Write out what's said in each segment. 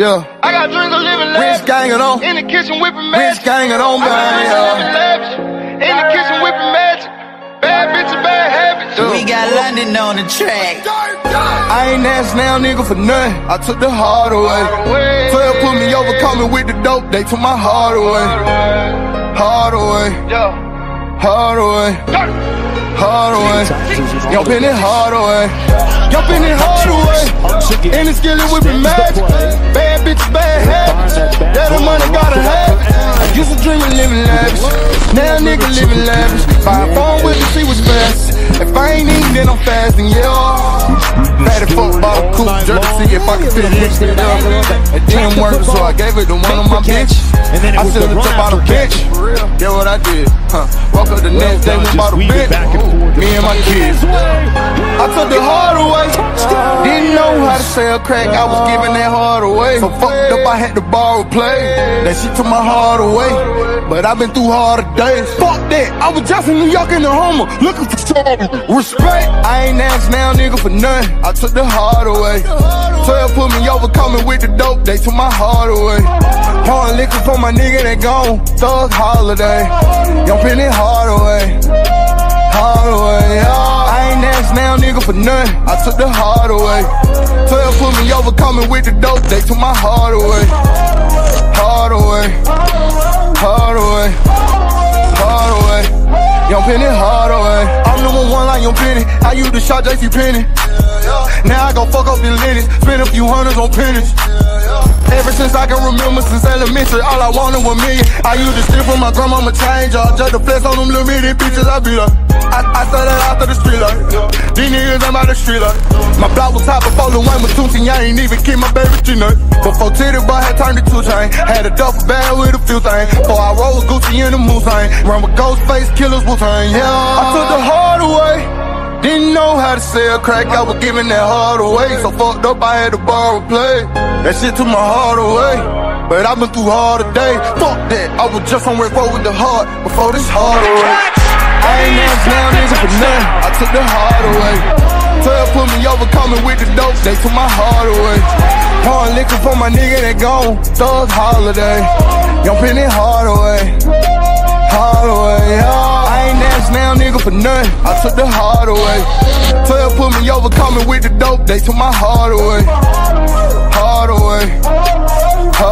Yeah. I got dreams of living lavish. Rich gangin' on. In the kitchen whipping magic. Rich magic. gangin' on, I got dreams of living lavish. In the kitchen whipping magic. Bad bitches, bad habits. We got London on the track. I ain't asked now, nigga, for nothing. I took the heart away. Away. 12 put me over, coming with the dope. They took my heart away. Heart away. Yo. Heart away. Hard away. Yo, pin it hard away. In the skillet whipping magic. Bad bitch, bad habits. Yeah, the money gotta have it. I used to dream of living lavish. Now nigga living lavish. Buy a phone with me, see what's fast. If I ain't eating, then I'm fasting, yeah. Fatty fuck bottle coupe, jerk to see if I can fit it in. It didn't work, so I gave it to one of my bitch. And then it I was still up run out the after bench. Yeah, what I did. Huh. Woke up the next day, went just by the weaving bench. back and forth. Me and my kids. I took sell crack. I was giving that heart away. So fucked up, I had to borrow play. That shit took my heart away. But I've been through harder days. Fuck that. I was just in New York in the Homer, looking for trouble. Respect. I ain't asked now, nigga, for nothing. I took the heart away. 12 put me over, coming with the dope. They took my heart away. Pouring liquor for my nigga that gone. Thug holiday. Young Penny Hardaway. Heart away. Ain't asked now, nigga, for nothing. I took the heart away. 12 put me over, coming with the dope. They took my heart away. Heart away. Heart away. Heart away. Young Penny, Hardaway. I'm number one like Young Penny. I used to shot JCPenney. Now I go fuck up in Lenox. Spend a few hundreds on pennies. Ever since I can remember, since elementary, all I wanted was million. I used to steal from my grandmama change, y'all. Just to flex on them little bitty bitches, I be like. I, I started after the street light. These niggas ain't by the street light. My block was hot before the one was Tunechi. I ain't even keep my baby tree nut. Before Titty Boi had turned to 2 Chainz. Had a duffel bag with a few things. Before I roll with Gucci in the moose thing. Run with Ghostface Killah, Wu Tang. Yeah. I took the heart away. Didn't know how to sell crack, I was giving that heart away. So fucked up, I had to borrow play. That shit took my heart away. But I've been through hard today. Fuck that, I was just Red Road with the heart before this heart away. I ain't asked now, nigga, for nothing. I took the heart away. 12 put me over, coming with the dope, they took my heart away. Pouring liquor for my nigga that gone, thug holiday. Young Penny Hardaway. Heart away, yeah. I ain't asked now, nigga, for nothing. I took the heart away. 12 put me over, coming with the dope, they took my heart away. Heart away. Heart away.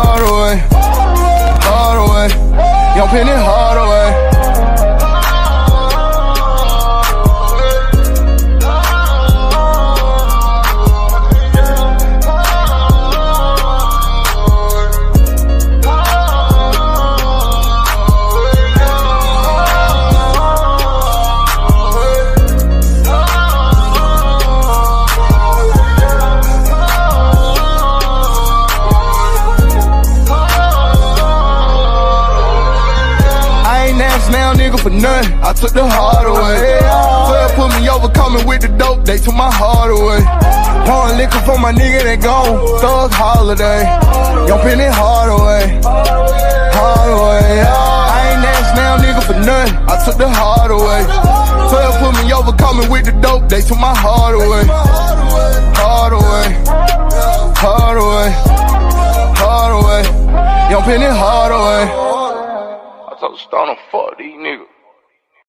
Took the heart away. 12 put me over, coming with the dope. They took my heart away. Pouring liquor for my nigga that gone. Thug holiday. Young Penny Hardaway. Heart away. I ain't asked now, nigga, for nothing. I took the heart away. 12 put me over, coming with the dope. They took my heart away. Heart away. Heart away. Heart away. Young Penny Hardaway. I told Stoner, fuck these niggas.